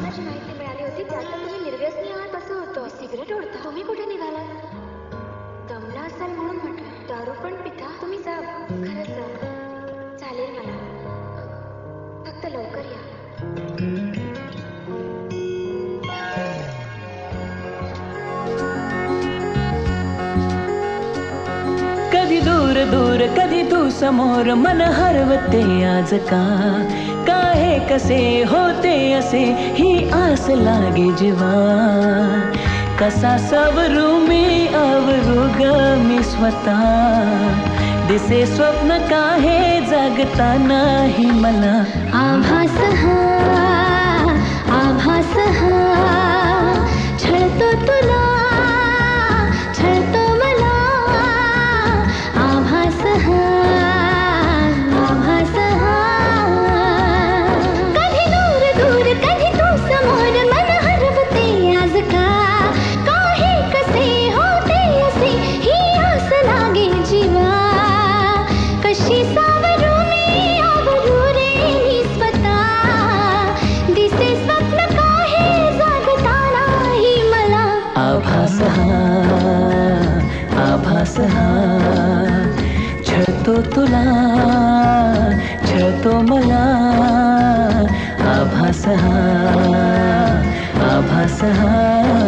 जी माहिती मिळाली होती त्यात तुम्ही निर्व्यसनी आहात असं होतं. सिगरेट ओढता. तुम्ही कुठे निघाला दमला असाल म्हणून म्हटलं. दारू पण पिता? तुम्ही जा. खरंच जा. चालेल मला. फक्त लवकर या. कधी दूर दूर कधी तू समोर मन हरवते आज का? कसे होते असे ही आस लागे जीवा कसा सवरू मी अवरू ग मी स्वतः. दिसे स्वप्न काहे जगता नाही मला. आभास हा. तो मला. आभास हा आभास हा.